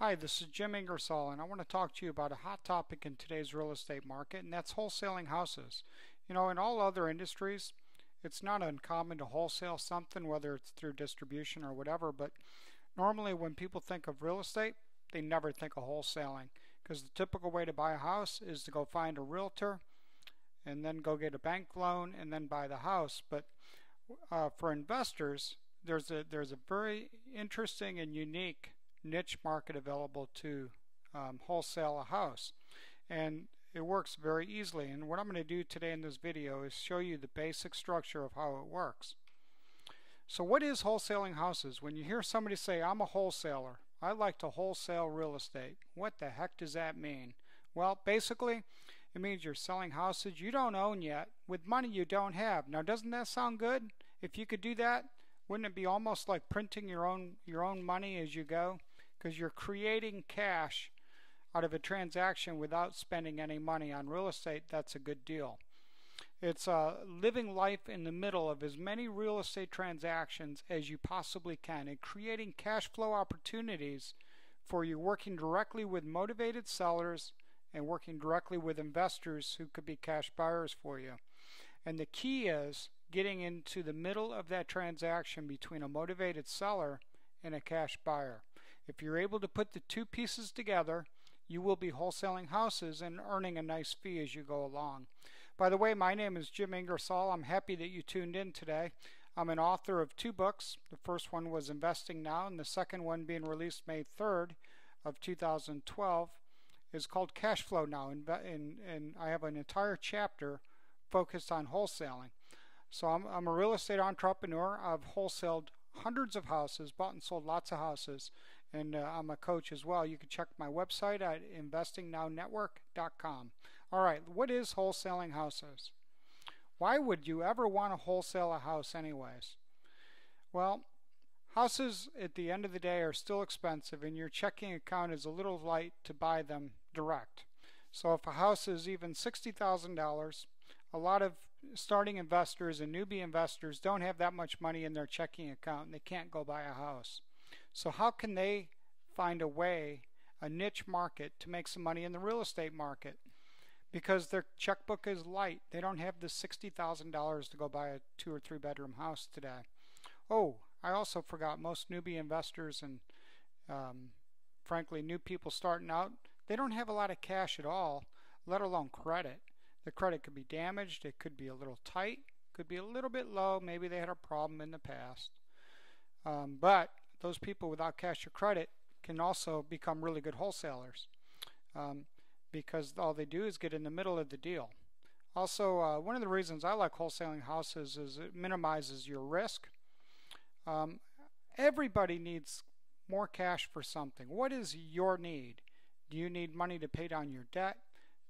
Hi, this is Jim Ingersoll, and I want to talk to you about a hot topic in today's real estate market, and that's wholesaling houses. You know, in all other industries, it's not uncommon to wholesale something, whether it's through distribution or whatever, but normally when people think of real estate, they never think of wholesaling because the typical way to buy a house is to go find a realtor and then go get a bank loan and then buy the house. But uh, for investors, there's a there's a very interesting and unique niche market available to um, wholesale a house. And it works very easily. And what I'm going to do today in this video is show you the basic structure of how it works. So what is wholesaling houses? When you hear somebody say, I'm a wholesaler, I like to wholesale real estate. What the heck does that mean? Well, basically, it means you're selling houses you don't own yet with money you don't have. Now, doesn't that sound good? If you could do that, wouldn't it be almost like printing your own your own money as you go? Because you're creating cash out of a transaction without spending any money on real estate. That's a good deal. It's uh, living life in the middle of as many real estate transactions as you possibly can and creating cash flow opportunities for you working directly with motivated sellers and working directly with investors who could be cash buyers for you. And the key is getting into the middle of that transaction between a motivated seller and a cash buyer. If you're able to put the two pieces together, you will be wholesaling houses and earning a nice fee as you go along. By the way, my name is Jim Ingersoll. I'm happy that you tuned in today. I'm an author of two books. The first one was Investing Now, and the second one, being released May 3rd of 2012, is called Cash Flow Now. And, and, I have an entire chapter focused on wholesaling. So I'm, I'm a real estate entrepreneur. I've wholesaled hundreds of houses, bought and sold lots of houses, and uh, I'm a coach as well. You can check my website at investingnownetwork.com. All right, what is wholesaling houses? Why would you ever want to wholesale a house, anyways? Well, houses at the end of the day are still expensive, and your checking account is a little light to buy them direct. So if a house is even $60,000, a lot of starting investors and newbie investors don't have that much money in their checking account and they can't go buy a house. So, how can they find a way, a niche market, to make some money in the real estate market? Because their checkbook is light. They don't have the $60,000 to go buy a two or three bedroom house today. Oh, I also forgot most newbie investors and um, frankly, new people starting out, they don't have a lot of cash at all, let alone credit. The credit could be damaged, it could be a little tight, could be a little bit low, maybe they had a problem in the past. Um, but those people without cash or credit can also become really good wholesalers um, because all they do is get in the middle of the deal. Also, uh, one of the reasons I like wholesaling houses is it minimizes your risk. Um, everybody needs more cash for something. What is your need? Do you need money to pay down your debt?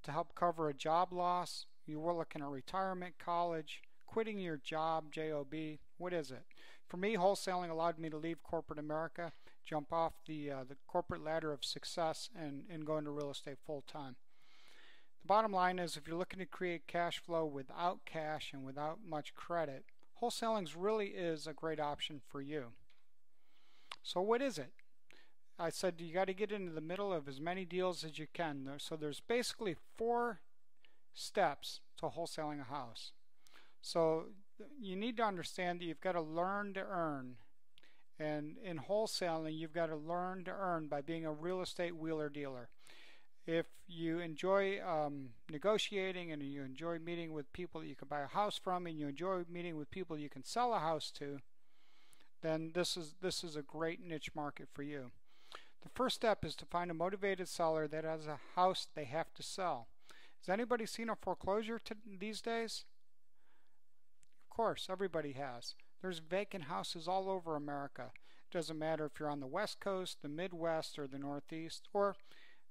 to help cover a job loss. You were looking at retirement, college, quitting your job, job. What is it? For me, wholesaling allowed me to leave corporate America, jump off the uh, the corporate ladder of success, and and go into real estate full time. The bottom line is, if you're looking to create cash flow without cash and without much credit, wholesaling really is a great option for you. So, what is it? I said you got to get into the middle of as many deals as you can. So there's basically four steps to wholesaling a house. So you need to understand that you've got to learn to earn. And in wholesaling, you've got to learn to earn by being a real estate wheeler dealer. If you enjoy um, negotiating and you enjoy meeting with people that you can buy a house from and you enjoy meeting with people you can sell a house to, then this is this is a great niche market for you. The first step is to find a motivated seller that has a house they have to sell. Has anybody seen a foreclosure these days? Course, everybody has. There's vacant houses all over America. It doesn't matter if you're on the West Coast, the Midwest, or the Northeast, or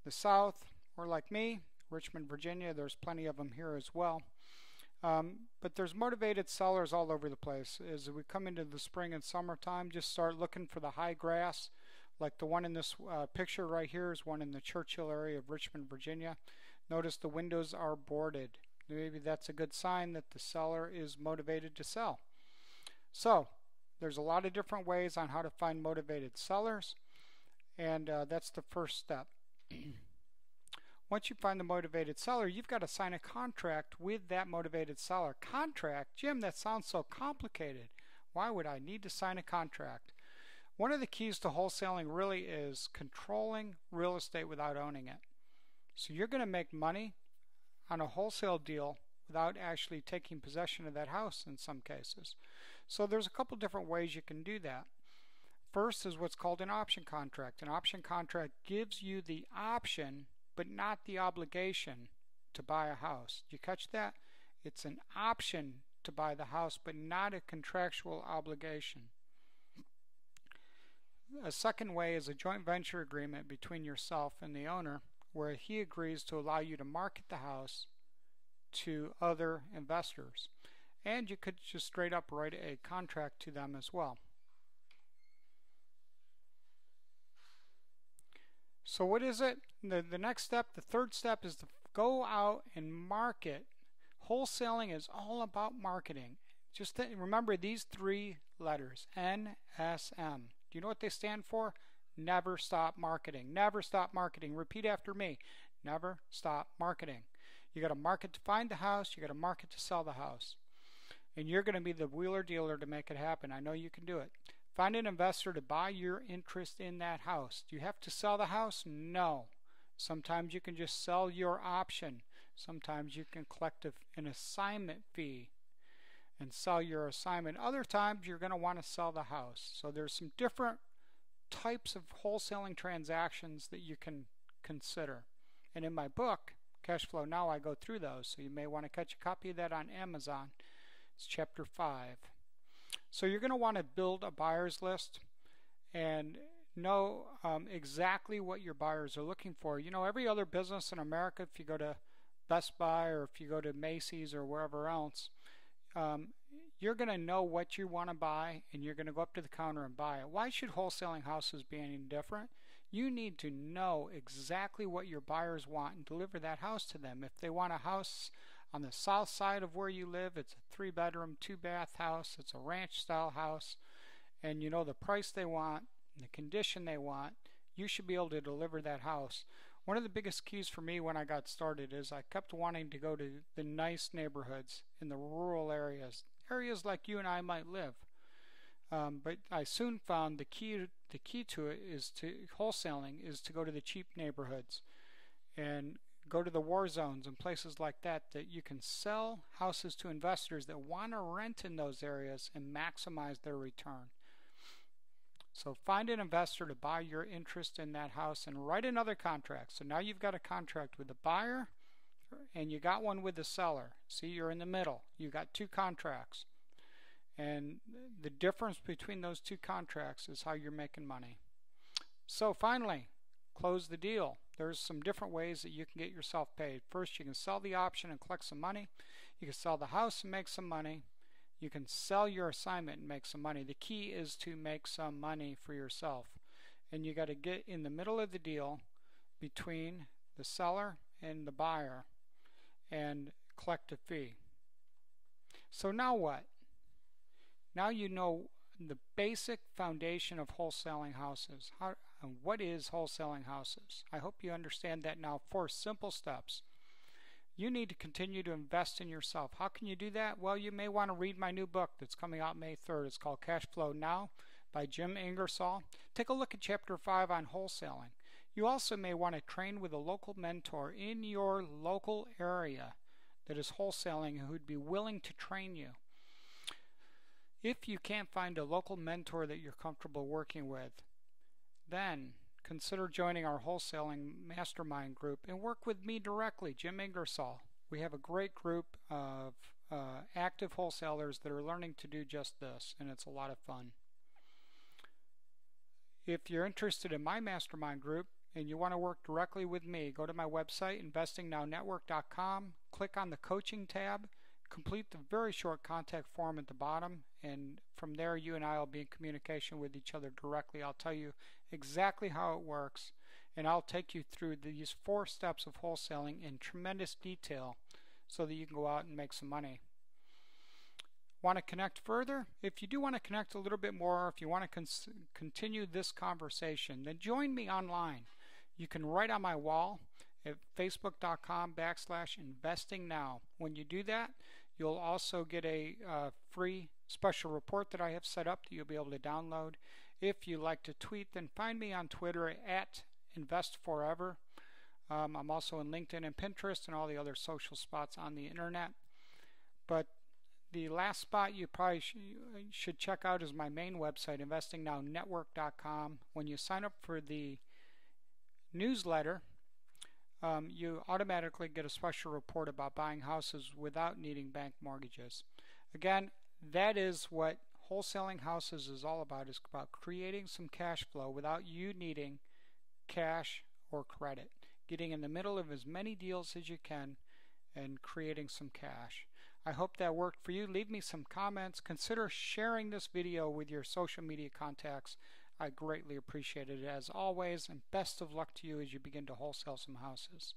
the South, or like me, Richmond, Virginia. There's plenty of them here as well. Um, but there's motivated sellers all over the place. As we come into the spring and summertime, just start looking for the high grass, like the one in this uh, picture right here is one in the Church Hill area of Richmond, Virginia. Notice the windows are boarded. Maybe that's a good sign that the seller is motivated to sell. So, there's a lot of different ways on how to find motivated sellers. And uh, that's the first step. Once you find the motivated seller, you've got to sign a contract with that motivated seller. Contract? Jim, that sounds so complicated. Why would I need to sign a contract? One of the keys to wholesaling really is controlling real estate without owning it. So you're going to make money on a wholesale deal without actually taking possession of that house in some cases. So there's a couple different ways you can do that. First is what's called an option contract. An option contract gives you the option but not the obligation to buy a house. You catch that? It's an option to buy the house, but not a contractual obligation. A second way is a joint venture agreement between yourself and the owner, where he agrees to allow you to market the house to other investors. And you could just straight up write a contract to them as well. So what is it? The, the next step, the third step is to go out and market. Wholesaling is all about marketing. Just th- remember these three letters, NSM. Do you know what they stand for? Never stop marketing. Never stop marketing. Repeat after me. Never stop marketing. You got to market to find the house, you got to market to sell the house. And you're going to be the wheeler dealer to make it happen. I know you can do it. Find an investor to buy your interest in that house. Do you have to sell the house? No. Sometimes you can just sell your option. Sometimes you can collect an assignment fee and sell your assignment. Other times you're going to want to sell the house. So there's some different types of wholesaling transactions that you can consider. And in my book, Cash Flow Now, I go through those. So you may want to catch a copy of that on Amazon. It's chapter 5. So you're going to want to build a buyer's list and know um, exactly what your buyers are looking for. You know, every other business in America, if you go to Best Buy or if you go to Macy's or wherever else, um, you're going to know what you want to buy and you're going to go up to the counter and buy it. Why should wholesaling houses be any different? You need to know exactly what your buyers want and deliver that house to them. If they want a house on the south side of where you live. It's a three bedroom, two bath house. It's a ranch style house. And you know the price they want, the condition they want. You should be able to deliver that house. One of the biggest keys for me when I got started is I kept wanting to go to the nice neighborhoods in the rural areas, areas like you and I might live. Um, but I soon found the key the key to it is to wholesaling is to go to the cheap neighborhoods and go to the war zones and places like that that you can sell houses to investors that want to rent in those areas and maximize their return. So find an investor to buy your interest in that house and write another contract. So now you've got a contract with the buyer and you got one with the seller. See, you're in the middle. You got two contracts. And the difference between those two contracts is how you're making money. So finally, close the deal. There's some different ways that you can get yourself paid. First, you can sell the option and collect some money. You can sell the house and make some money. You can sell your assignment and make some money. The key is to make some money for yourself. And you got to get in the middle of the deal between the seller and the buyer and collect a fee. So now what? Now you know the basic foundation of wholesaling houses. How, what is wholesaling houses? I hope you understand that now. Four simple steps. You need to continue to invest in yourself. How can you do that? Well, you may want to read my new book that's coming out May 3rd. It's called Cash Flow Now by Jim Ingersoll. Take a look at chapter 5 on wholesaling. You also may want to train with a local mentor in your local area that is wholesaling who'd be willing to train you. If you can't find a local mentor that you're comfortable working with, then consider joining our wholesaling mastermind group and work with me directly, Jim Ingersoll. We have a great group of uh, active wholesalers that are learning to do just this, and it's a lot of fun. If you're interested in my mastermind group and you want to work directly with me, go to my website, investingnownetwork.com, click on the coaching tab, complete the very short contact form at the bottom, and from there you and I will be in communication with each other directly. I'll tell you exactly how it works, and I'll take you through these four steps of wholesaling in tremendous detail so that you can go out and make some money. Want to connect further? If you do want to connect a little bit more, if you want to con- continue this conversation, then join me online. You can write on my wall at facebook.com backslash investing now. When you do that, you'll also get a uh, free special report that I have set up that you'll be able to download. If you like to tweet, then find me on Twitter at InvestForever. Um, I'm also in LinkedIn and Pinterest and all the other social spots on the internet. But the last spot you probably sh- should check out is my main website, investingnownetwork.com. When you sign up for the newsletter, um, you automatically get a special report about buying houses without needing bank mortgages. Again, that is what wholesaling houses is all about is about creating some cash flow without you needing cash or credit. Getting in the middle of as many deals as you can and creating some cash. I hope that worked for you. Leave me some comments. Consider sharing this video with your social media contacts. I greatly appreciate it as always and best of luck to you as you begin to wholesale some houses